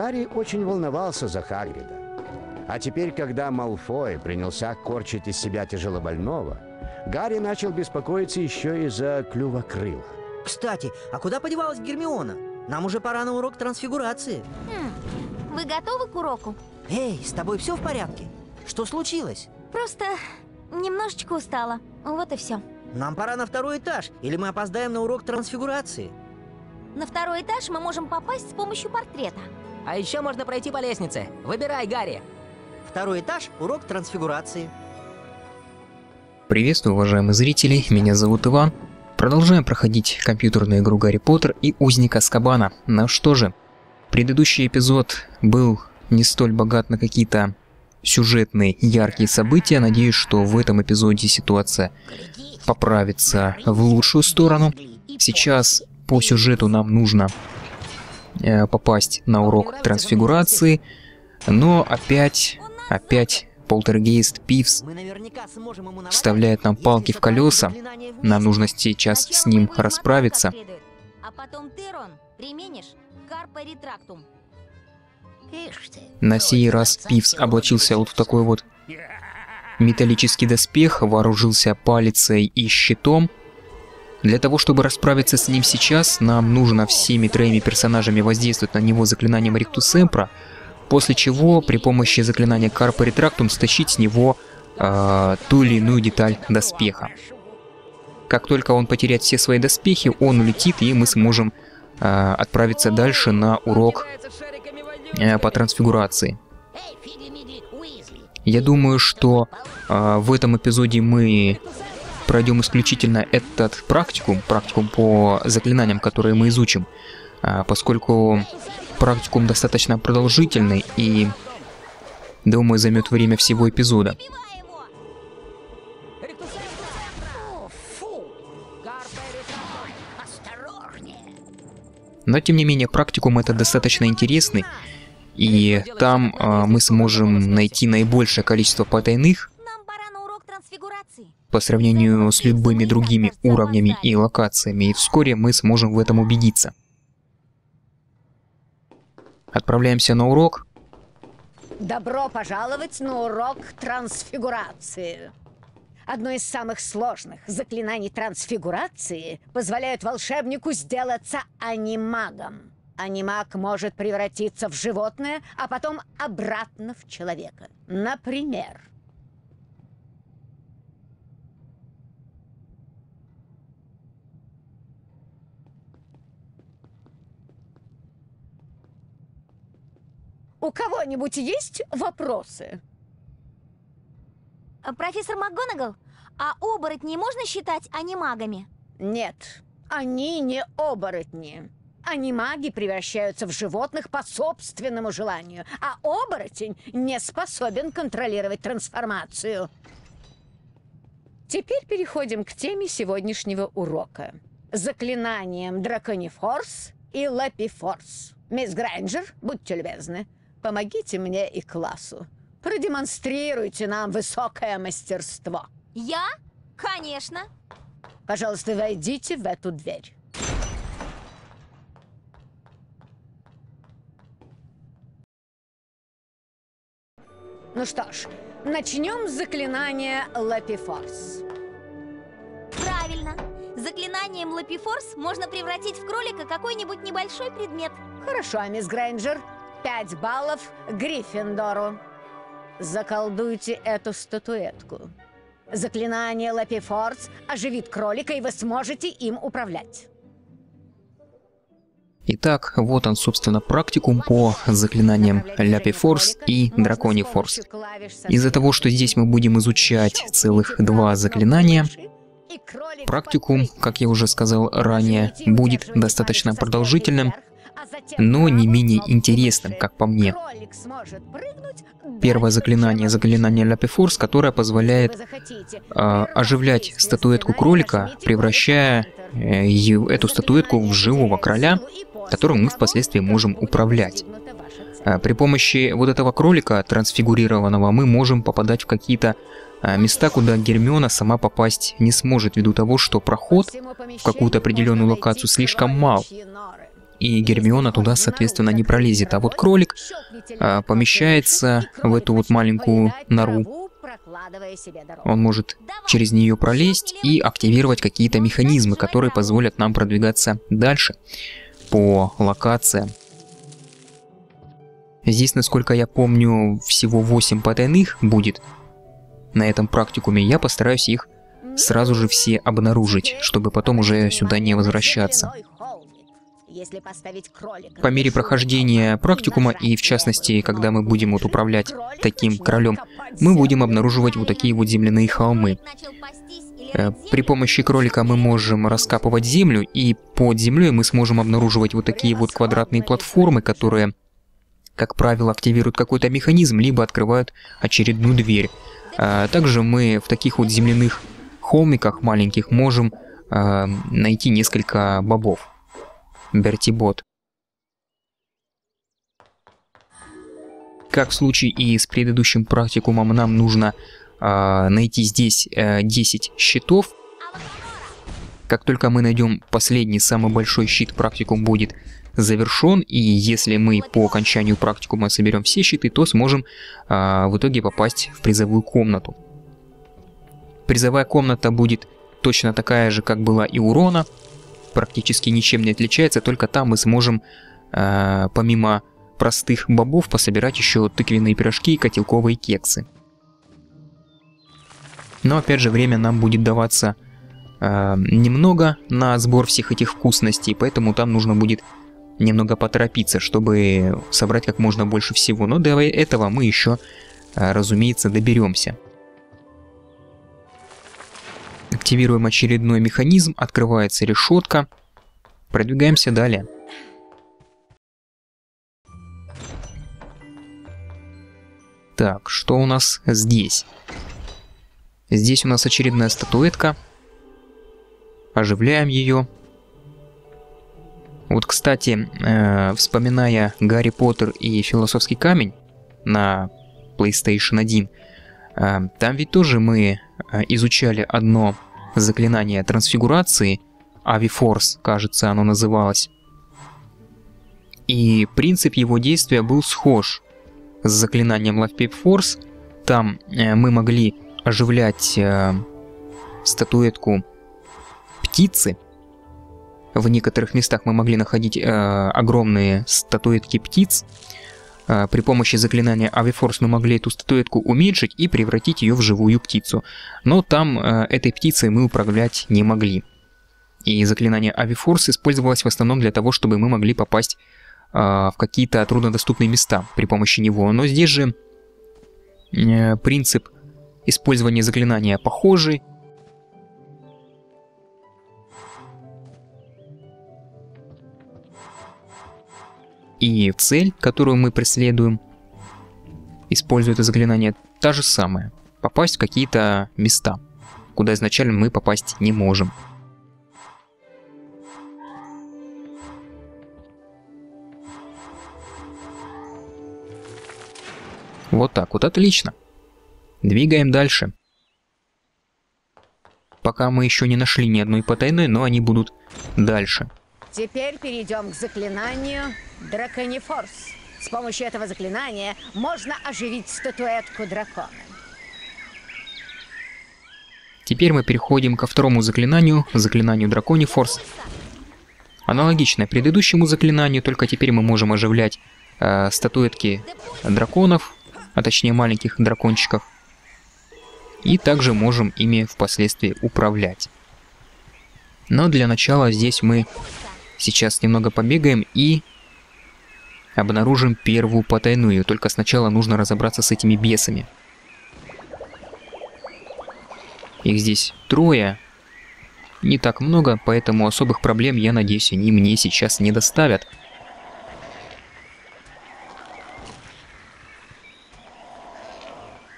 Гарри очень волновался за Хагрида. А теперь, когда Малфой принялся корчить из себя тяжелобольного, Гарри начал беспокоиться еще и за Клювокрыла. Кстати, а куда подевалась Гермиона? Нам уже пора на урок трансфигурации. Хм, вы готовы к уроку? Эй, с тобой все в порядке? Что случилось? Просто немножечко устала. Вот и все. Нам пора на второй этаж, или мы опоздаем на урок трансфигурации. На второй этаж мы можем попасть с помощью портрета. А еще можно пройти по лестнице. Выбирай, Гарри. Второй этаж – урок трансфигурации. Приветствую, уважаемые зрители, меня зовут Иван. Продолжаем проходить компьютерную игру Гарри Поттер и Узник Аскабана. Ну что же, предыдущий эпизод был не столь богат на какие-то сюжетные яркие события. Надеюсь, что в этом эпизоде ситуация поправится в лучшую сторону. Сейчас по сюжету нам нужно попасть на урок трансфигурации, но опять, опять полтергейст Пивс вставляет нам палки в колеса. Нам нужно сейчас с ним расправиться. А потом ты, Рон, применишь карпа ретрактум. На сей раз Пивс облачился вот в такой вот металлический доспех, вооружился палицей и щитом. Для того, чтобы расправиться с ним сейчас, нам нужно всеми троими персонажами воздействовать на него заклинанием Риктус Эмпра, после чего при помощи заклинания Карпа Ретрактум стащить с него э, ту или иную деталь доспеха. Как только он потеряет все свои доспехи, он улетит, и мы сможем э, отправиться дальше на урок э, по трансфигурации. Я думаю, что э, в этом эпизоде мы пройдем исключительно этот практикум, практикум по заклинаниям, которые мы изучим, э, поскольку практикум достаточно продолжительный и, думаю, займет время всего эпизода. Но, тем не менее, практикум это достаточно интересный, и там э, мы сможем найти наибольшее количество потайных Нам пора на урок трансфигурации. По сравнению с любыми другими уровнями и локациями, и вскоре мы сможем в этом убедиться. Отправляемся на урок. Добро пожаловать на урок трансфигурации. Одно из самых сложных заклинаний трансфигурации позволяет волшебнику сделаться анимагом. Анимаг может превратиться в животное, а потом обратно в человека. Например, у кого-нибудь есть вопросы? А, Профессор МакГонагал, а оборотней можно считать анимагами? Нет, они не оборотни. Анимаги превращаются в животных по собственному желанию, а оборотень не способен контролировать трансформацию. Теперь переходим к теме сегодняшнего урока. Заклинанием Драконифорс и Лапифорс. Мисс Грэнджер, будьте любезны, помогите мне и классу. Продемонстрируйте нам высокое мастерство. Я? Конечно. Пожалуйста, войдите в эту дверь. Ну что ж, начнем с заклинания Лапифорс. Правильно. Заклинанием Лапифорс можно превратить в кролика какой-нибудь небольшой предмет. Хорошо, мисс Грейнджер. Пять баллов Гриффиндору. Заколдуйте эту статуэтку. Заклинание Лапифорс оживит кролика, и вы сможете им управлять. Итак, вот он, собственно, практикум по заклинаниям Ляпи Форс и Дракони Форс. Из-за того, что здесь мы будем изучать целых два заклинания, практикум, как я уже сказал ранее, будет достаточно продолжительным, но не менее интересным, как по мне. Первое заклинание, заклинание Ляпи Форс, которое позволяет э, оживлять статуэтку кролика, превращая э, эту статуэтку в живого короля, которым мы впоследствии можем управлять. А, При помощи вот этого кролика трансфигурированного мы можем попадать в какие-то а, места, куда Гермиона сама попасть не сможет, ввиду того, что проход в какую-то определенную локацию слишком мал. И Гермиона туда, соответственно, не пролезет. А вот кролик а, помещается в эту вот маленькую нору. Он может через нее пролезть и активировать какие-то механизмы, которые позволят нам продвигаться дальше по локациям. Здесь, насколько я помню, всего 8 потайных будет на этом практикуме. Я постараюсь их сразу же все обнаружить, чтобы потом уже сюда не возвращаться. По мере прохождения практикума и в частности, когда мы будем вот управлять таким королем, мы будем обнаруживать вот такие вот земляные холмы. Э, при помощи кролика мы можем раскапывать землю, и под землей мы сможем обнаруживать вот такие вот квадратные платформы, которые, как правило, активируют какой-то механизм, либо открывают очередную дверь. А также мы в таких вот земляных холмиках маленьких можем э, найти несколько бобов. Бертибот. Как в случае и с предыдущим практикумом, нам нужно э, найти здесь э, 10 щитов. Как только мы найдем последний, самый большой щит, практикум будет завершен, и если мы по окончанию практикума соберем все щиты, то сможем э, в итоге попасть в призовую комнату. Призовая комната будет точно такая же, как была и у Рона, практически ничем не отличается, только там мы сможем, э, помимо простых бобов, пособирать еще тыквенные пирожки и котелковые кексы. Но опять же время нам будет даваться э, немного на сбор всех этих вкусностей, поэтому там нужно будет немного поторопиться, чтобы собрать как можно больше всего. Но до этого мы еще, э, разумеется, доберемся. Активируем очередной механизм, открывается решетка. Продвигаемся далее. Так, что у нас здесь? Здесь у нас очередная статуэтка. Оживляем ее. Вот, кстати, э, вспоминая Гарри Поттер и Философский камень на PlayStation 1, э, там ведь тоже мы э, изучали одно заклинание трансфигурации, Авифорс, кажется, оно называлось. И принцип его действия был схож с заклинанием Life Peep Force. Там э, мы могли оживлять э, статуэтку птицы. В некоторых местах мы могли находить э, огромные статуэтки птиц. Э, при помощи заклинания Авифорс мы могли эту статуэтку уменьшить и превратить ее в живую птицу. Но там э, этой птицей мы управлять не могли. И заклинание Авифорс использовалось в основном для того, чтобы мы могли попасть э, в какие-то труднодоступные места при помощи него. Но здесь же э, принцип использования заклинания похожий. И цель, которую мы преследуем, используя это заклинание, та же самая. Попасть в какие-то места, куда изначально мы попасть не можем. Вот так вот, отлично. Двигаем дальше. Пока мы еще не нашли ни одной потайной, но они будут дальше. Теперь перейдем к заклинанию Драконифорс. С помощью этого заклинания можно оживить статуэтку дракона. Теперь мы переходим ко второму заклинанию, заклинанию Драконифорс. Аналогично предыдущему заклинанию, только теперь мы можем оживлять э, статуэтки драконов, а точнее маленьких дракончиков. И также можем ими впоследствии управлять. Но для начала здесь мы сейчас немного побегаем и обнаружим первую потайную. Только сначала нужно разобраться с этими бесами. Их здесь трое. Не так много, поэтому особых проблем, я надеюсь, они мне сейчас не доставят.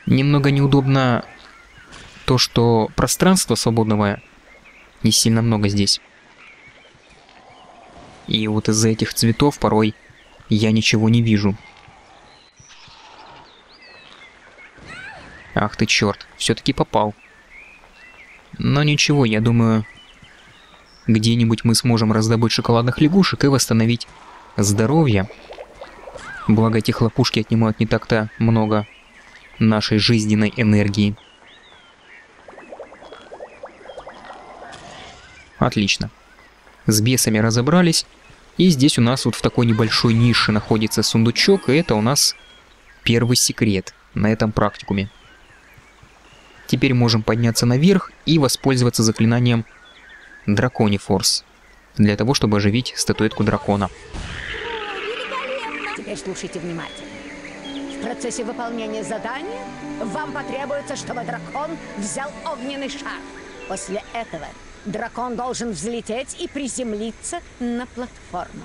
Немного неудобно то, что пространства свободного не сильно много здесь. И вот из-за этих цветов порой я ничего не вижу. Ах ты черт, все-таки попал. Но ничего, я думаю, где-нибудь мы сможем раздобыть шоколадных лягушек и восстановить здоровье. Благо эти хлопушки отнимают не так-то много нашей жизненной энергии. Отлично. С бесами разобрались. И здесь у нас вот в такой небольшой нише находится сундучок, и это у нас первый секрет на этом практикуме. Теперь можем подняться наверх и воспользоваться заклинанием Дракони Форс для того, чтобы оживить статуэтку дракона. Теперь слушайте внимательно. В процессе выполнения задания вам потребуется, чтобы дракон взял огненный шар. После этого дракон должен взлететь и приземлиться на платформу.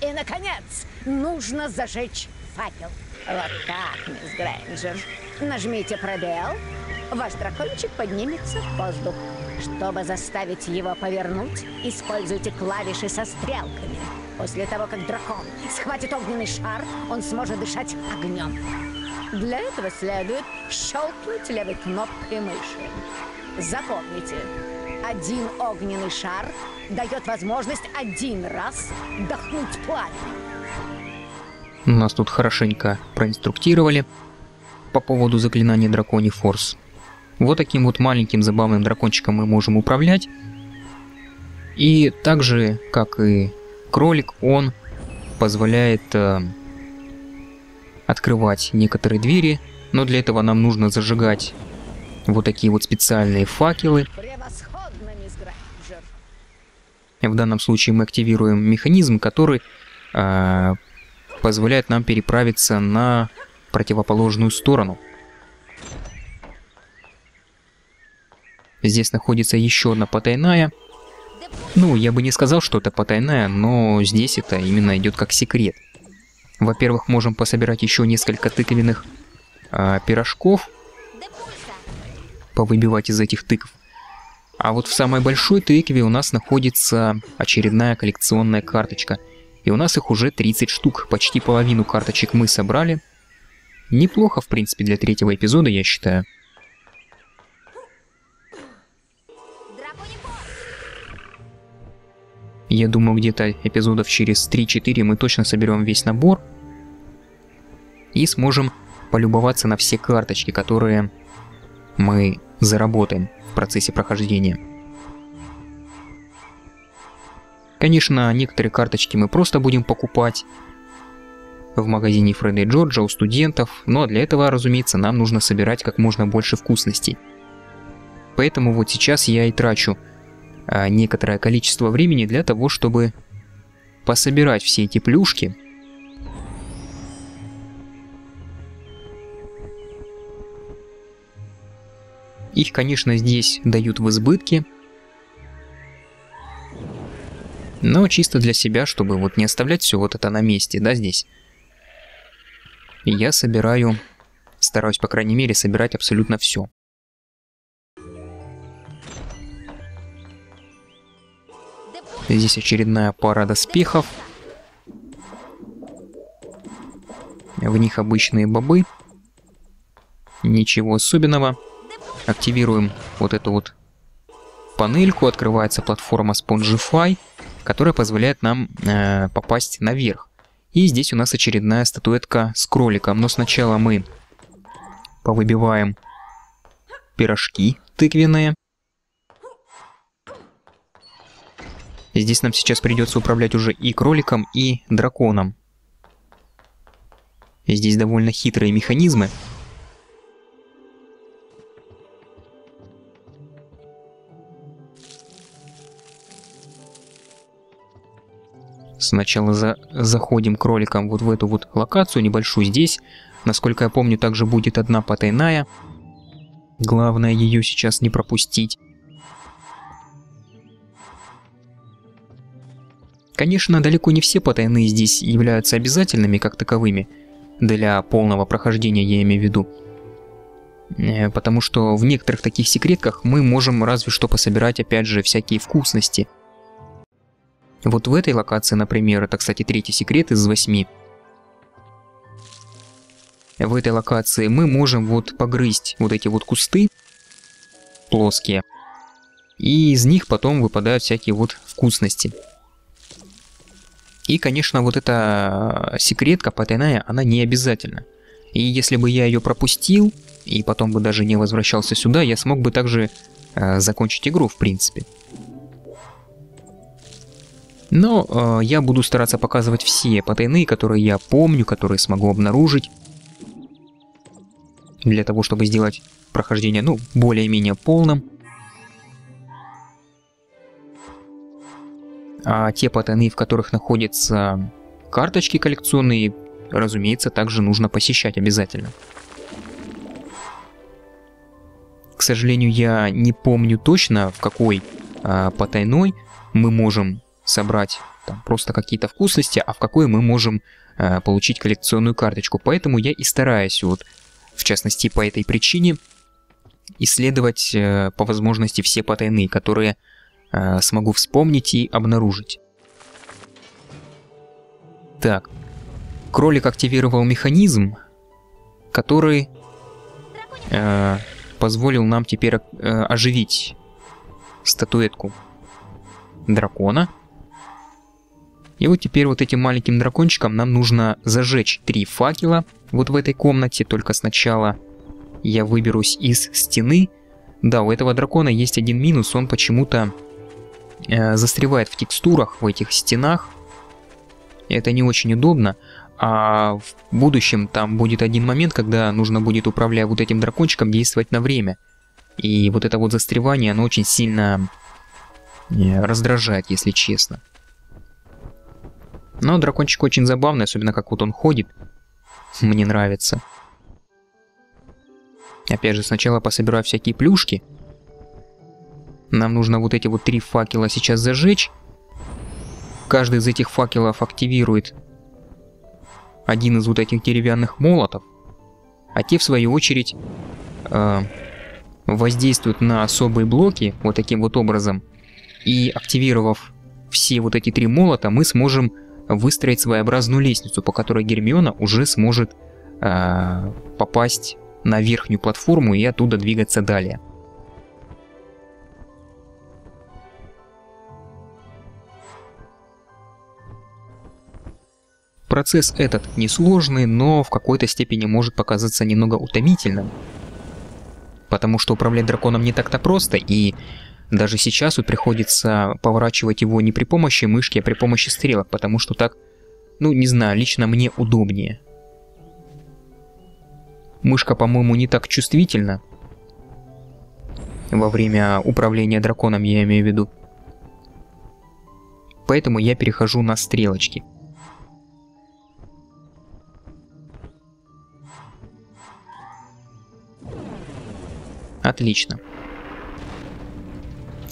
И, наконец, нужно зажечь факел. Вот так, мисс Грейнджер. Нажмите пробел. Ваш дракончик поднимется в воздух. Чтобы заставить его повернуть, используйте клавиши со стрелками. После того, как дракон схватит огненный шар, он сможет дышать огнем. Для этого следует щелкнуть левой кнопкой мыши. Запомните, один огненный шар дает возможность один раз вдохнуть пламя. Нас тут хорошенько проинструктировали по поводу заклинания Драконий Форс. Вот таким вот маленьким забавным дракончиком мы можем управлять. И так же, как и кролик, он позволяет э, открывать некоторые двери, но для этого нам нужно зажигать вот такие вот специальные факелы. В данном случае мы активируем механизм, который э, позволяет нам переправиться на противоположную сторону. Здесь находится еще одна потайная. Ну, я бы не сказал, что это потайная, но здесь это именно идет как секрет. Во-первых, можем пособирать еще несколько тыквенных э, пирожков, повыбивать из этих тыкв. А вот в самой большой тыкве у нас находится очередная коллекционная карточка. И у нас их уже 30 штук, почти половину карточек мы собрали. Неплохо, в принципе, для третьего эпизода, я считаю. Я думаю, где-то эпизодов через 3-4 мы точно соберем весь набор. И сможем полюбоваться на все карточки, которые мы заработаем в процессе прохождения. Конечно, некоторые карточки мы просто будем покупать в магазине Фреда и Джорджа у студентов, но для этого, разумеется, нам нужно собирать как можно больше вкусностей. Поэтому вот сейчас я и трачу а, некоторое количество времени для того, чтобы пособирать все эти плюшки. Их, конечно, здесь дают в избытке, но чисто для себя, чтобы вот не оставлять все вот это на месте, да, здесь. Я собираю, стараюсь, по крайней мере, собирать абсолютно все. Здесь очередная пара доспехов. В них обычные бобы. Ничего особенного. Активируем вот эту вот панельку. Открывается платформа Spongify, которая позволяет нам э, попасть наверх. И здесь у нас очередная статуэтка с кроликом. Но сначала мы повыбиваем пирожки тыквенные. Здесь нам сейчас придется управлять уже и кроликом, и драконом. Здесь довольно хитрые механизмы. Сначала за заходим кроликом вот в эту вот локацию небольшую здесь. Насколько я помню, также будет одна потайная. Главное ее сейчас не пропустить. Конечно, далеко не все потайные здесь являются обязательными как таковыми. Для полного прохождения я имею в виду. Э, Потому что в некоторых таких секретках мы можем разве что пособирать опять же всякие вкусности. Вот в этой локации, например, это, кстати, третий секрет из восьми. В этой локации мы можем вот погрызть вот эти вот кусты плоские. И из них потом выпадают всякие вот вкусности. И, конечно, вот эта секретка потайная, она не обязательна. И если бы я ее пропустил, и потом бы даже не возвращался сюда, я смог бы также э, закончить игру, в принципе. Но э, я буду стараться показывать все потайные, которые я помню, которые смогу обнаружить. Для того, чтобы сделать прохождение, ну, более-менее полным. А те потайные, в которых находятся карточки коллекционные, разумеется, также нужно посещать обязательно. К сожалению, я не помню точно, в какой а, потайной мы можем собрать там, просто какие-то вкусности, а в какой мы можем а, получить коллекционную карточку. Поэтому я и стараюсь, вот, в частности, по этой причине, исследовать а, по возможности все потайные, которые а, смогу вспомнить и обнаружить. Так, кролик активировал механизм, который э, позволил нам теперь э, оживить статуэтку дракона. И вот теперь вот этим маленьким дракончиком нам нужно зажечь три факела вот в этой комнате. Только сначала я выберусь из стены. Да, у этого дракона есть один минус, он почему-то э, застревает в текстурах, в этих стенах. Это не очень удобно. А в будущем там будет один момент, когда нужно будет, управляя вот этим дракончиком, действовать на время. И вот это вот застревание, оно очень сильно э, раздражает, если честно. Но дракончик очень забавный, особенно как вот он ходит. Мне нравится. Опять же, сначала пособираю всякие плюшки. Нам нужно вот эти вот три факела сейчас зажечь. Каждый из этих факелов активирует один из вот этих деревянных молотов, а те в свою очередь э, воздействуют на особые блоки вот таким вот образом. И активировав все вот эти три молота, мы сможем выстроить своеобразную лестницу, по которой Гермиона уже сможет э, попасть на верхнюю платформу и оттуда двигаться далее. Процесс этот несложный, но в какой-то степени может показаться немного утомительным. Потому что управлять драконом не так-то просто, и даже сейчас вот приходится поворачивать его не при помощи мышки, а при помощи стрелок, потому что так, ну не знаю, лично мне удобнее. Мышка, по-моему, не так чувствительна. Во время управления драконом я имею в виду. Поэтому я перехожу на стрелочки. Отлично.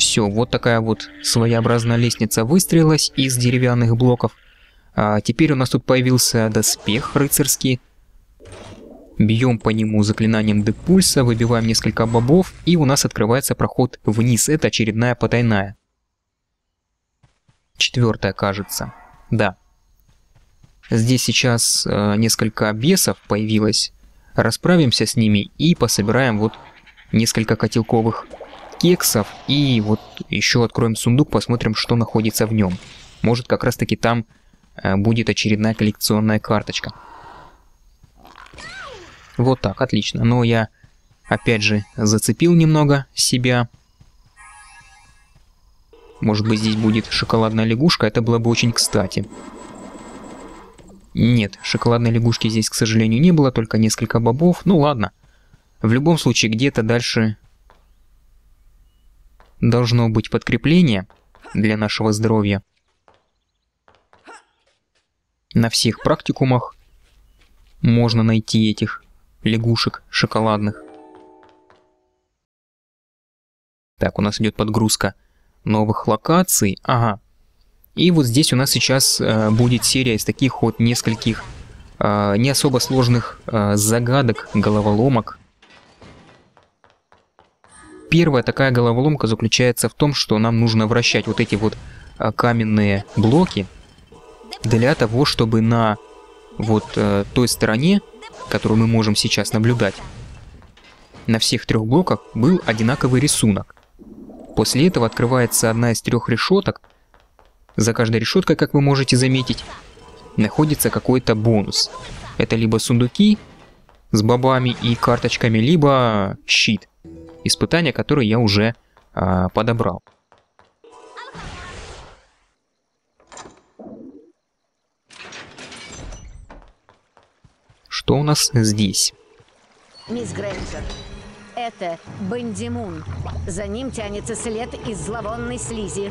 Все, вот такая вот своеобразная лестница выстроилась из деревянных блоков. А теперь у нас тут появился доспех рыцарский. Бьем по нему заклинанием депульса, выбиваем несколько бобов, и у нас открывается проход вниз. Это очередная потайная. Четвертая, кажется. Да. Здесь сейчас э, несколько бесов появилось. Расправимся с ними и пособираем вот несколько котелковых кексов и вот еще откроем сундук, посмотрим, что находится в нем. Может, как раз таки там э, будет очередная коллекционная карточка. Вот так, отлично. Но я, опять же, зацепил немного себя. Может быть, здесь будет шоколадная лягушка, это было бы очень кстати. Нет, шоколадной лягушки здесь, к сожалению, не было, только несколько бобов. Ну ладно. В любом случае, где-то дальше должно быть подкрепление для нашего здоровья. На всех практикумах можно найти этих лягушек шоколадных. Так, у нас идет подгрузка новых локаций. Ага. И вот здесь у нас сейчас э, будет серия из таких вот нескольких э, не особо сложных э, загадок, головоломок, Первая такая головоломка заключается в том, что нам нужно вращать вот эти вот а, каменные блоки для того, чтобы на вот э, той стороне, которую мы можем сейчас наблюдать, на всех трех блоках был одинаковый рисунок. После этого открывается одна из трех решеток. За каждой решеткой, как вы можете заметить, находится какой-то бонус. Это либо сундуки с бобами и карточками, либо щит. Испытание, которое я уже а, подобрал. Что у нас здесь? Мисс Грэнджер, это Бандимун. За ним тянется след из зловонной слизи.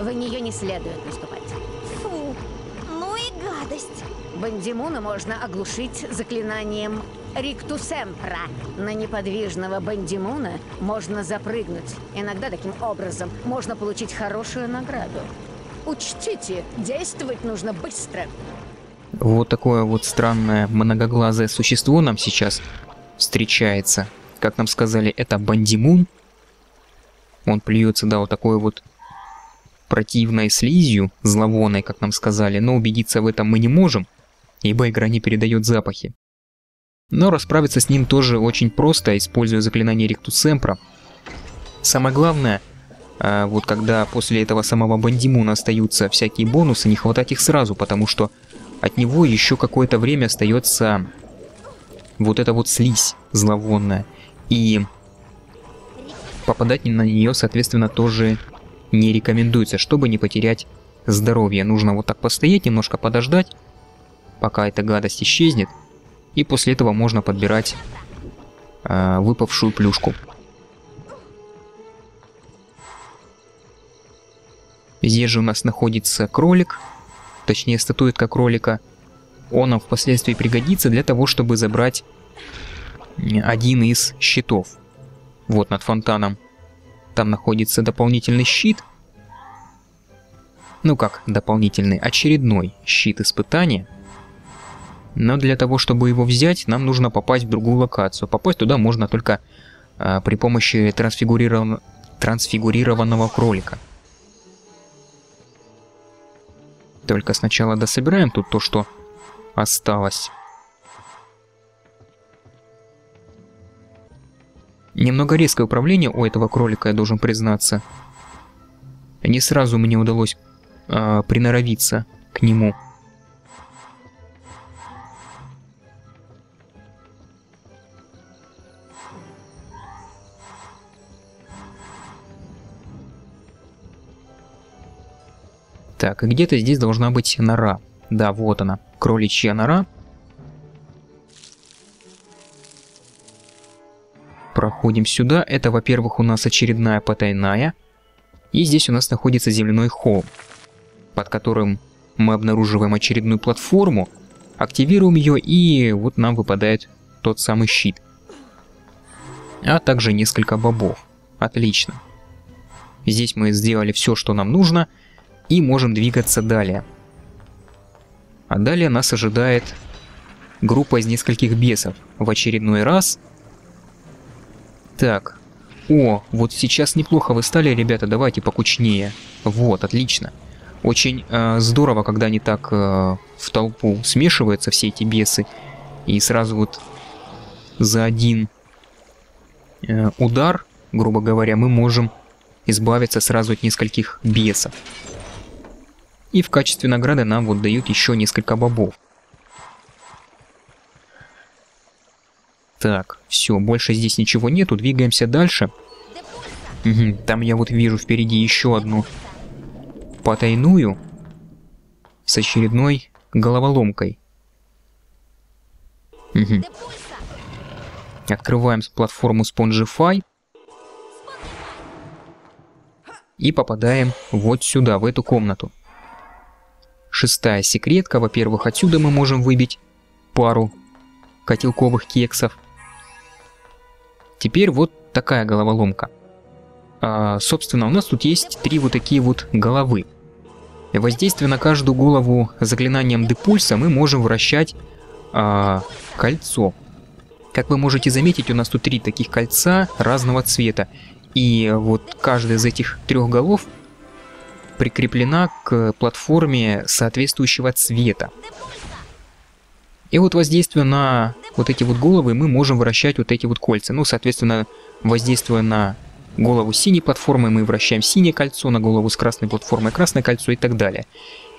В нее не следует наступать. Фу, ну и гадость. Бандимуна можно оглушить заклинанием Риктусемпра. На неподвижного Бандимуна можно запрыгнуть. Иногда таким образом можно получить хорошую награду. Учтите, действовать нужно быстро. Вот такое вот странное многоглазое существо нам сейчас встречается. Как нам сказали, это Бандимун. Он плюется, да, вот такой вот противной слизью, зловонной, как нам сказали, но убедиться в этом мы не можем, ибо игра не передает запахи. Но расправиться с ним тоже очень просто, используя заклинание Ректусемпра. Самое главное, а, вот когда после этого самого Бандимуна остаются всякие бонусы, не хватать их сразу, потому что от него еще какое-то время остается вот эта вот слизь зловонная. И попадать на нее, соответственно, тоже не рекомендуется, чтобы не потерять здоровье. Нужно вот так постоять, немножко подождать, пока эта гадость исчезнет. И после этого можно подбирать э, выпавшую плюшку. Здесь же у нас находится кролик, точнее статуэтка кролика. Он нам впоследствии пригодится для того, чтобы забрать один из щитов. Вот над фонтаном. Там находится дополнительный щит. Ну как дополнительный, очередной щит испытания. Но для того, чтобы его взять, нам нужно попасть в другую локацию. Попасть туда можно только э, при помощи трансфигурирован... трансфигурированного кролика. Только сначала дособираем тут то, что осталось. Немного резкое управление у этого кролика, я должен признаться. Не сразу мне удалось э, приноровиться к нему. Так, и где-то здесь должна быть нора. Да, вот она, кроличья нора. Проходим сюда. Это, во-первых, у нас очередная потайная. И здесь у нас находится земляной холм, под которым мы обнаруживаем очередную платформу, активируем ее, и вот нам выпадает тот самый щит. А также несколько бобов. Отлично. Здесь мы сделали все, что нам нужно – и можем двигаться далее. А далее нас ожидает группа из нескольких бесов. В очередной раз... Так. О, вот сейчас неплохо вы стали, ребята, давайте покучнее. Вот, отлично. Очень э, здорово, когда они так э, в толпу смешиваются, все эти бесы. И сразу вот за один э, удар, грубо говоря, мы можем избавиться сразу от нескольких бесов. И в качестве награды нам вот дают еще несколько бобов. Так, все, больше здесь ничего нету, двигаемся дальше. Угу, там я вот вижу впереди еще одну потайную с очередной головоломкой. Угу. Открываем платформу Spongify. И попадаем вот сюда, в эту комнату. Шестая секретка. Во-первых, отсюда мы можем выбить пару котелковых кексов. Теперь вот такая головоломка. А, собственно, у нас тут есть три вот такие вот головы. Воздействие на каждую голову заклинанием депульса мы можем вращать а, кольцо. Как вы можете заметить, у нас тут три таких кольца разного цвета. И вот каждая из этих трех голов прикреплена к платформе соответствующего цвета. И вот воздействуя на вот эти вот головы, мы можем вращать вот эти вот кольца. Ну, соответственно, воздействуя на голову синей платформы мы вращаем синее кольцо, на голову с красной платформой красное кольцо и так далее.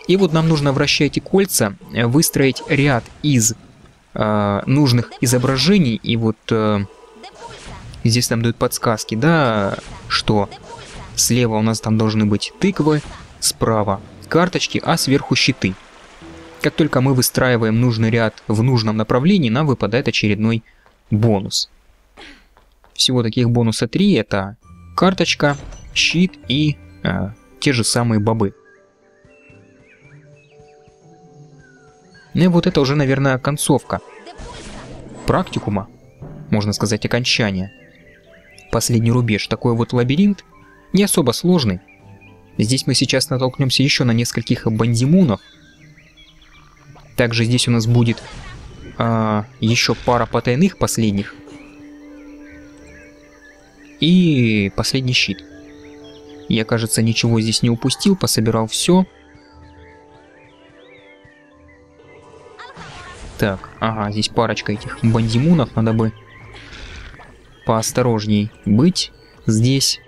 И вот нам нужно, вращая эти кольца, э, выстроить ряд из э, нужных изображений. И вот э, здесь нам дают подсказки, да, что слева у нас там должны быть тыквы, справа карточки, а сверху щиты. Как только мы выстраиваем нужный ряд в нужном направлении, нам выпадает очередной бонус. Всего таких бонуса три. Это карточка, щит и э, те же самые бобы. Ну и вот это уже, наверное, концовка практикума, можно сказать, окончание. Последний рубеж. Такой вот лабиринт, не особо сложный. Здесь мы сейчас натолкнемся еще на нескольких бандимунов. Также здесь у нас будет а, еще пара потайных последних. И последний щит. Я, кажется, ничего здесь не упустил, пособирал все. Так, ага, здесь парочка этих бандимунов, надо бы поосторожней быть здесь.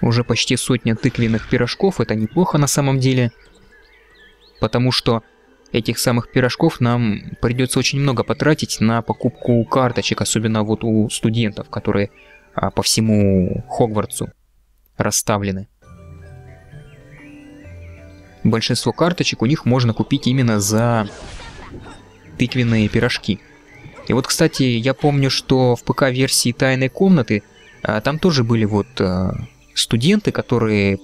Уже почти сотня тыквенных пирожков, это неплохо на самом деле. Потому что этих самых пирожков нам придется очень много потратить на покупку карточек, особенно вот у студентов, которые а, по всему Хогвартсу расставлены. Большинство карточек у них можно купить именно за тыквенные пирожки. И вот, кстати, я помню, что в ПК-версии Тайной комнаты а, там тоже были вот а, студенты, которые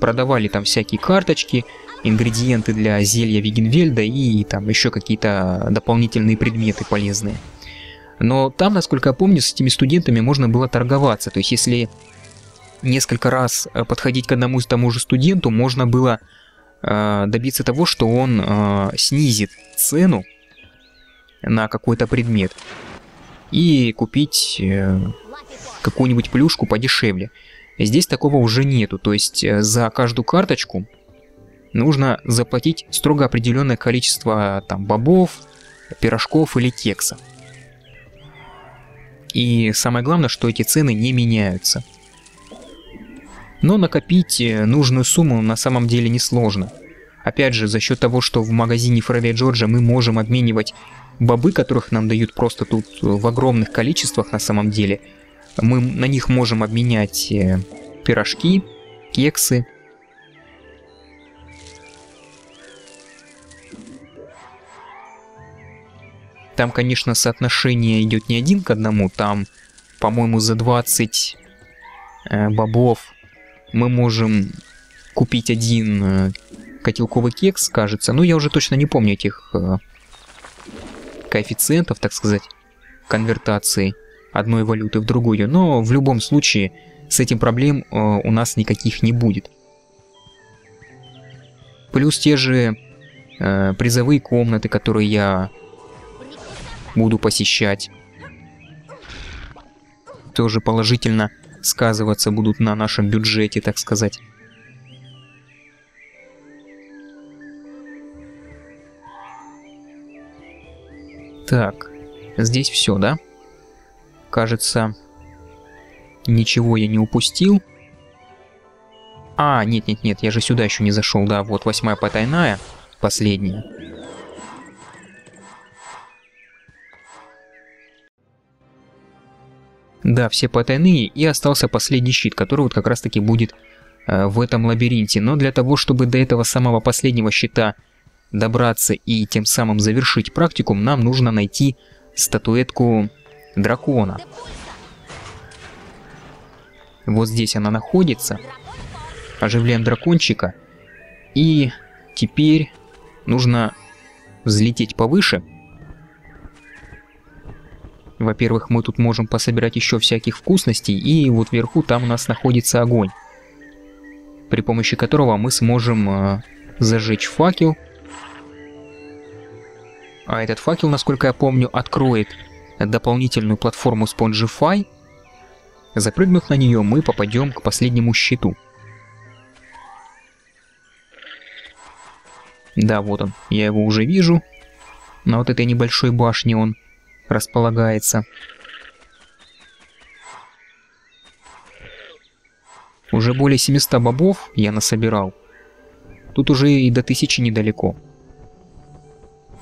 продавали там всякие карточки, ингредиенты для зелья Вигенвельда и там еще какие-то дополнительные предметы полезные. Но там, насколько я помню, с этими студентами можно было торговаться. То есть, если несколько раз э, подходить к одному и тому же студенту, можно было э, добиться того, что он э, снизит цену на какой-то предмет и купить э, какую-нибудь плюшку подешевле. Здесь такого уже нету, то есть э, за каждую карточку нужно заплатить строго определенное количество там бобов, пирожков или кекса. И самое главное, что эти цены не меняются. Но накопить э, нужную сумму на самом деле несложно. Опять же, за счет того, что в магазине Фредди Джорджа мы можем обменивать бобы, которых нам дают просто тут в огромных количествах на самом деле – мы на них можем обменять э, пирожки, кексы. Там, конечно, соотношение идет не один к одному, там, по-моему, за 20 э, бобов мы можем купить один э, котелковый кекс, кажется. Ну, я уже точно не помню этих коэффициентов, так сказать, конвертации одной валюты в другую, но в любом случае с этим проблем э, у нас никаких не будет. Плюс те же э, призовые комнаты, которые я буду посещать, тоже положительно сказываться будут на нашем бюджете, так сказать. Так, здесь все, да? Кажется, ничего я не упустил. А, нет-нет-нет, я же сюда еще не зашел, да, вот восьмая потайная, последняя. Да, все потайные, и остался последний щит, который вот как раз таки будет э, в этом лабиринте. Но для того, чтобы до этого самого последнего щита добраться и тем самым завершить практикум, нам нужно найти статуэтку дракона. Вот здесь она находится. Оживляем дракончика. И теперь нужно взлететь повыше. Во-первых, мы тут можем пособирать еще всяких вкусностей, и вот вверху там у нас находится огонь, при помощи которого мы сможем э, зажечь факел. А этот факел, насколько я помню, откроет дополнительную платформу Spongify. Запрыгнув на нее, мы попадем к последнему щиту. Да, вот он. Я его уже вижу. На вот этой небольшой башне он располагается. Уже более 700 бобов я насобирал. Тут уже и до тысячи недалеко.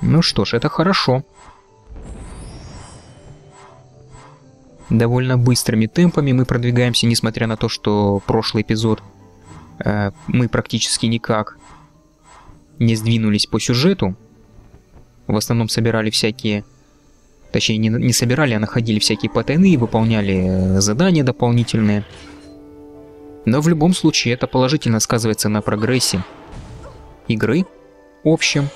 Ну что ж, это хорошо. Довольно быстрыми темпами мы продвигаемся, несмотря на то, что прошлый эпизод э, мы практически никак не сдвинулись по сюжету. В основном собирали всякие... Точнее, не, не собирали, а находили всякие потайные, выполняли э, задания дополнительные. Но в любом случае это положительно сказывается на прогрессе игры общем.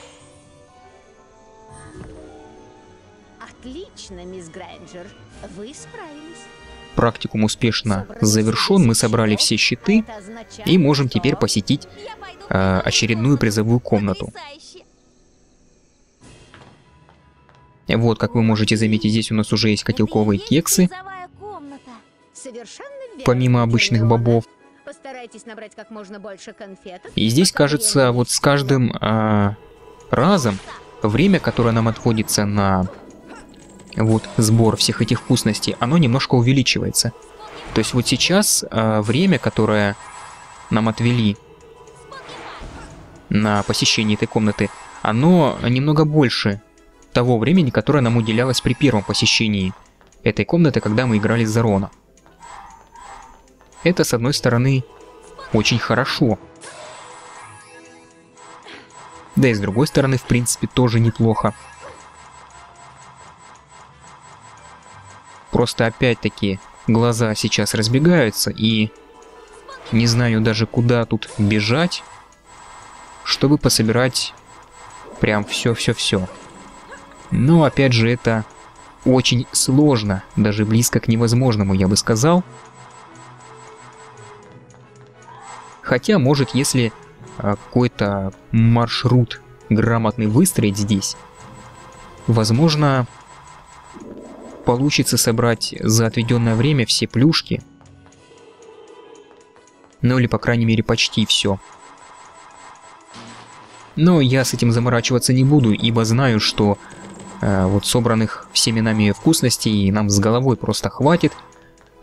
Вы справились. Практикум успешно завершен, мы собрали все щиты и можем теперь посетить э, очередную призовую комнату. Вот, как вы можете заметить, здесь у нас уже есть котелковые кексы, помимо обычных бобов. И здесь, кажется, вот с каждым а, разом время, которое нам отводится на вот сбор всех этих вкусностей, оно немножко увеличивается. То есть вот сейчас а, время, которое нам отвели на посещение этой комнаты, оно немного больше того времени, которое нам уделялось при первом посещении этой комнаты, когда мы играли за Рона. Это, с одной стороны, очень хорошо. Да и с другой стороны, в принципе, тоже неплохо. Просто опять-таки глаза сейчас разбегаются и не знаю даже куда тут бежать, чтобы пособирать прям все-все-все. Но опять же это очень сложно, даже близко к невозможному, я бы сказал. Хотя, может, если а, какой-то маршрут грамотный выстроить здесь, возможно, получится собрать за отведенное время все плюшки. Ну или, по крайней мере, почти все. Но я с этим заморачиваться не буду, ибо знаю, что э, вот собранных всеми нами вкусностей нам с головой просто хватит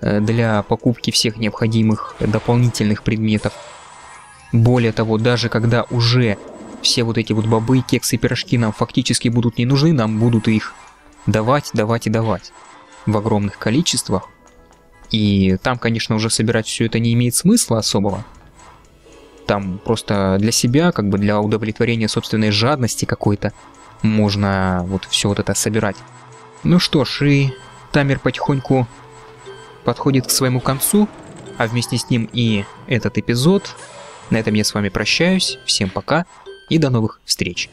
э, для покупки всех необходимых дополнительных предметов. Более того, даже когда уже все вот эти вот бобы, кексы и пирожки нам фактически будут не нужны, нам будут их давать, давать и давать в огромных количествах. И там, конечно, уже собирать все это не имеет смысла особого. Там просто для себя, как бы для удовлетворения собственной жадности какой-то, можно вот все вот это собирать. Ну что ж, и таймер потихоньку подходит к своему концу, а вместе с ним и этот эпизод. На этом я с вами прощаюсь. Всем пока и до новых встреч.